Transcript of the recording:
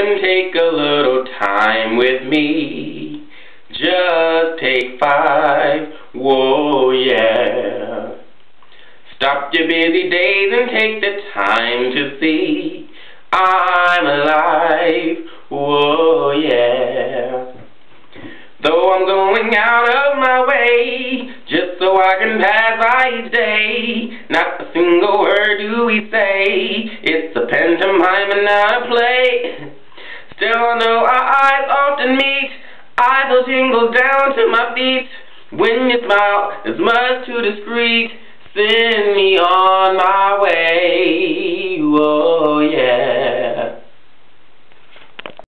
And take a little time with me. Just take five, whoa yeah. Stop your busy days and take the time to see I'm alive, whoa yeah. Though I'm going out of my way, just so I can pass by each day, not a single word do we say, it's a pantomime and not a play. Still though our eyes often meet, I will tingle down to my feet, when you smile it's much too discreet, send me on